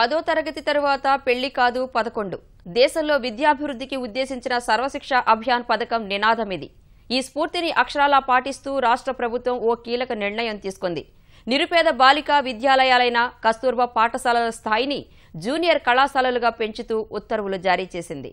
పదో తరగతి తరువాత పెళ్ళి కాదు పదకొండు. దేశంలో విద్యాభివృద్ధికి ఉద్దేశించిన సర్వశిక్ష అభియాన్ పథకం నినాదం ఇది ఈ స్ఫూర్తిని అక్షరాలా పాటిస్తూ రాష్ట్ర ప్రభుత్వం ఓ కీలక నిర్ణయం తీసుకుంది. నిరుపేద బాలికా విద్యాలయాలైన కస్తూర్బా పాఠశాలల స్థాయిని జూనియర్ కళాశాలలుగా పెంచుతూ ఉత్తర్వులు జారీ చేసింది.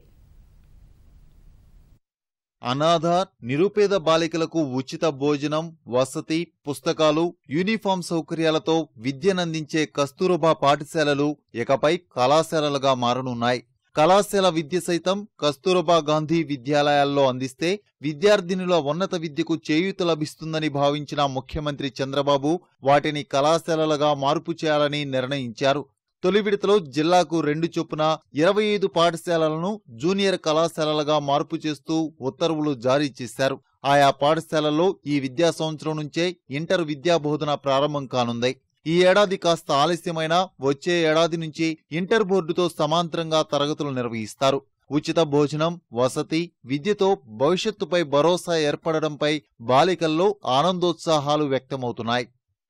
అనాథ నిరుపేద బాలికలకు ఉచిత భోజనం వసతి పుస్తకాలు యూనిఫామ్ సౌకర్యాలతో విద్యనందించే కస్తూరబా పాఠశాలలు ఇకపై కళాశాలలుగా మారనున్నాయి. కళాశాల విద్య సైతం కస్తూరబా గాంధీ విద్యాలయాల్లో అందిస్తే విద్యార్థినుల ఉన్నత విద్యకు చేయూత లభిస్తుందని భావించిన ముఖ్యమంత్రి చంద్రబాబు వాటిని కళాశాలలుగా మార్పు చేయాలని నిర్ణయించారు. తొలి విడతలో జిల్లాకు రెండు చొప్పున ఇరవై ఐదు పాఠశాలలను జూనియర్ కళాశాలలుగా మార్పు చేస్తూ ఉత్తర్వులు జారీ చేశారు. ఆయా పాఠశాలల్లో ఈ విద్యా సంవత్సరం నుంచే ఇంటర్ విద్యా బోధన ప్రారంభం కానుంది. ఈ ఏడాది కాస్త ఆలస్యమైన వచ్చే ఏడాది నుంచి ఇంటర్ బోర్డుతో సమాంతరంగా తరగతులు నిర్వహిస్తారు. ఉచిత భోజనం వసతి విద్యతో భవిష్యత్తుపై భరోసా ఏర్పడడంపై బాలికల్లో ఆనందోత్సాహాలు వ్యక్తమవుతున్నాయి.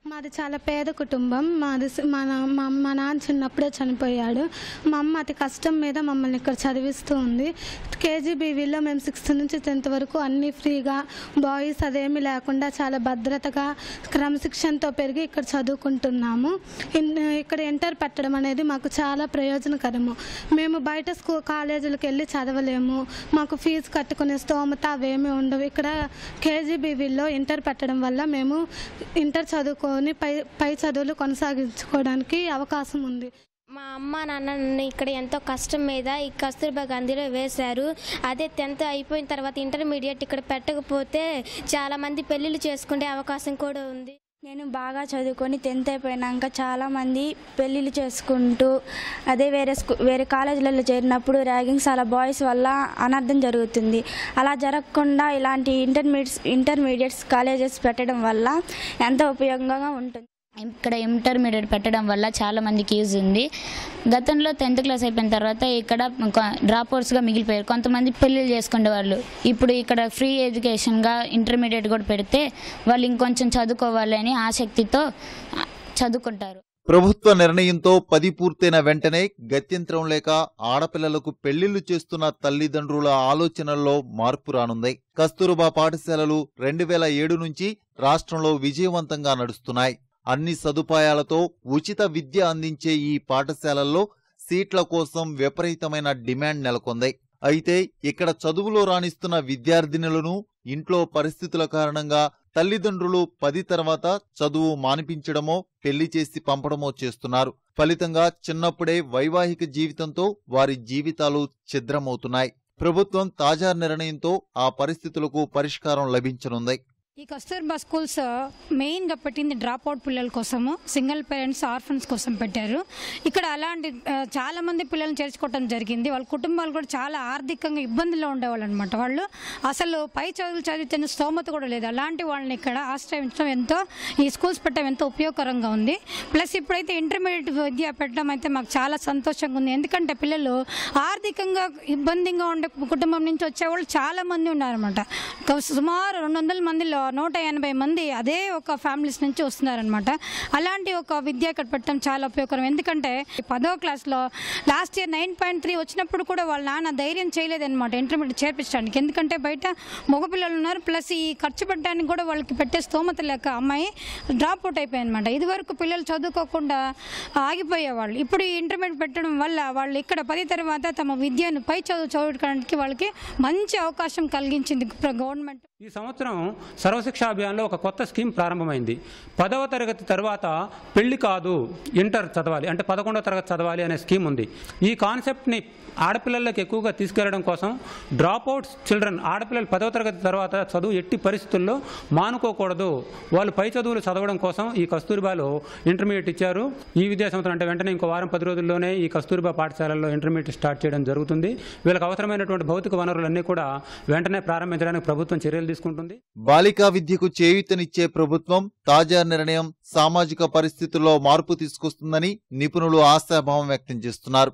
మాది చాలా పేద కుటుంబం. మాది మా మా మా నాన్న చిన్నప్పుడే చనిపోయాడు. మా అమ్మ అతి కష్టం మీద మమ్మల్ని ఇక్కడ చదివిస్తూ ఉంది. కేజీబీవీలో మేము సిక్స్త్ నుంచి టెన్త్ వరకు అన్నీ ఫ్రీగా బాయ్స్ అదేమీ లేకుండా చాలా భద్రతగా క్రమశిక్షణతో పెరిగి ఇక్కడ చదువుకుంటున్నాము. ఇక్కడ ఇంటర్ పెట్టడం అనేది మాకు చాలా ప్రయోజనకరము. మేము బయట స్కూల్ కాలేజీలకు వెళ్ళి చదవలేము. మాకు ఫీజు కట్టుకునే స్తోమత అవేమీ ఉండవు. ఇక్కడ కేజీబీవీలో ఇంటర్ పెట్టడం వల్ల మేము ఇంటర్ చదువుకో చదువుకొని పై పై చదువులు కొనసాగించుకోవడానికి అవకాశం ఉంది. మా అమ్మ నాన్న నన్ను ఇక్కడ ఎంతో కష్టం మీద ఈ కస్తూర్బా గాంధీలో వేశారు. అదే టెన్త్ అయిపోయిన తర్వాత ఇంటర్మీడియట్ ఇక్కడ పెట్టకపోతే చాలామంది పెళ్ళిళ్ళు చేసుకునే అవకాశం కూడా ఉంది. నేను బాగా చదువుకొని టెన్త్ అయిపోయినాక చాలామంది పెళ్ళిళ్ళు చేసుకుంటూ అదే వేరే స్కూ వేరే కాలేజీలలో చేరినప్పుడు ర్యాగింగ్స్ అలా బాయ్స్ వల్ల అనర్థం జరుగుతుంది. అలా జరగకుండా ఇలాంటి ఇంటర్మీడియట్స్ ఇంటర్మీడియట్స్ కాలేజెస్ పెట్టడం వల్ల ఎంతో ఉపయోగంగా ఉంటుంది. ఇక్కడ ఇంటర్మీడియట్ పెట్టడం వల్ల చాలా మందికి యూజ్ ఉంది. గతంలో టెన్త్ క్లాస్ అయిపోయిన తర్వాత ఇక్కడ డ్రాప్అవుట్స్గా మిగిలిపోయారు. కొంతమంది పెళ్ళిళ్ళు చేసుకునే వాళ్ళు. ఇప్పుడు ఇక్కడ ఫ్రీ ఎడ్యుకేషన్గా ఇంటర్మీడియట్ కూడా పెడితే వాళ్ళు ఇంకొంచెం చదువుకోవాలని ఆసక్తితో చదువుకుంటారు. ప్రభుత్వ నిర్ణయంతో పది పూర్తయిన వెంటనే గత్యంతరం లేక ఆడపిల్లలకు పెళ్ళిళ్ళు చేస్తున్న తల్లిదండ్రుల ఆలోచనల్లో మార్పు రానుంది. కస్తూరుబా పాఠశాలలు రెండు వేల ఏడు నుంచి రాష్ట్రంలో విజయవంతంగా నడుస్తున్నాయి. అన్ని సదుపాయాలతో ఉచిత విద్య అందించే ఈ పాఠశాలల్లో సీట్ల కోసం విపరీతమైన డిమాండ్ నెలకొంది. అయితే ఇక్కడ చదువులో రాణిస్తున్న విద్యార్థినులను ఇంట్లో పరిస్థితుల కారణంగా తల్లిదండ్రులు పది తర్వాత చదువు మానిపించడమో పెళ్ళి చేసి పంపడమో చేస్తున్నారు. ఫలితంగా చిన్నప్పుడే వైవాహిక జీవితంతో వారి జీవితాలు ఛిద్రమవుతున్నాయి. ప్రభుత్వం తాజా నిర్ణయంతో ఆ పరిస్థితులకు పరిష్కారం లభించనుంది. ఈ కస్తూర్బా స్కూల్స్ మెయిన్గా పెట్టింది డ్రాప్ అవుట్ పిల్లల కోసము సింగిల్ పేరెంట్స్ ఆర్ఫన్స్ కోసం పెట్టారు. ఇక్కడ అలాంటి చాలామంది చాలా మంది పిల్లల్ని చేర్చుకోవడం జరిగింది. వాళ్ళ కుటుంబాలు కూడా చాలా ఆర్థికంగా ఇబ్బందుల్లో ఉండేవాళ్ళు అనమాట వాళ్ళు అసలు పై చదువులు చదివితే స్తోమత కూడా లేదు. అలాంటి వాళ్ళని ఇక్కడ ఆశ్రయించడం ఎంతో ఈ స్కూల్స్ పెట్టడం ఎంతో ఉపయోగకరంగా ఉంది. ప్లస్ ఇప్పుడైతే ఇంటర్మీడియట్ విద్య పెట్టడం అయితే మాకు చాలా సంతోషంగా ఉంది. ఎందుకంటే పిల్లలు ఆర్థికంగా ఇబ్బందిగా ఉండే కుటుంబం నుంచి వచ్చేవాళ్ళు చాలా మంది ఉన్నారనమాట సుమారు రెండు వందల మందిలో నూట ఎనభై మంది అదే ఒక ఫ్యామిలీస్ నుంచి వస్తున్నారనమాట అలాంటి ఒక విద్య ఇక్కడ పెట్టడం చాలా ఉపయోగకరం. ఎందుకంటే పదో క్లాస్లో last year nine point three వచ్చినప్పుడు కూడా వాళ్ళ నాన్న ధైర్యం చేయలేదన్నమాట ఇంటర్మీడియట్ చేర్పించడానికి. ఎందుకంటే బయట మగపిల్లలు ఉన్నారు ప్లస్ ఈ ఖర్చు పెట్టడానికి కూడా వాళ్ళకి పెట్టే స్తోమత లేక అమ్మాయి డ్రాప్ అవుట్ అయిపోయాయి అనమాట ఇదివరకు పిల్లలు చదువుకోకుండా ఆగిపోయేవాళ్ళు. ఇప్పుడు ఈ ఇంటర్మీడియట్ పెట్టడం వల్ల వాళ్ళు ఇక్కడ పది తర్వాత తమ విద్యను పై చదువు చదువుకోవడానికి వాళ్ళకి మంచి అవకాశం కలిగించింది గవర్నమెంట్. ఈ సంవత్సరం సర్వశిక్ష అభియాన్లో ఒక కొత్త స్కీమ్ ప్రారంభమైంది. పదవ తరగతి తర్వాత పెళ్ళి కాదు ఇంటర్ చదవాలి అంటే పదకొండవ తరగతి చదవాలి అనే స్కీమ్ ఉంది. ఈ కాన్సెప్ట్ని ఆడపిల్లలకు ఎక్కువగా తీసుకెళ్ళడం కోసం డ్రాప్ అవుట్స్ చిల్డ్రన్ ఆడపిల్లలు పదవ తరగతి తర్వాత చదువు ఎట్టి పరిస్థితుల్లో మానుకోకూడదు. వాళ్ళు పై చదువులు చదవడం కోసం ఈ కస్తూరిబాలో ఇంటర్మీడియట్ ఇచ్చారు. ఈ విద్యా సంవత్సరం అంటే వెంటనే ఇంకో వారం పది రోజుల్లోనే ఈ కస్తూరిబా పాఠశాలల్లో ఇంటర్మీడియట్ స్టార్ట్ చేయడం జరుగుతుంది. వీళ్ళకి అవసరమైనటువంటి భౌతిక వనరులన్నీ కూడా వెంటనే ప్రారంభించడానికి ప్రభుత్వం చర్యలు తీసుకుంటుంది. బాలికా విద్యకు చేయూతనిచ్చే ప్రభుత్వం తాజా నిర్ణయం సామాజిక పరిస్థితుల్లో మార్పు తీసుకొస్తుందని నిపుణులు ఆశాభావం వ్యక్తం చేస్తున్నారు.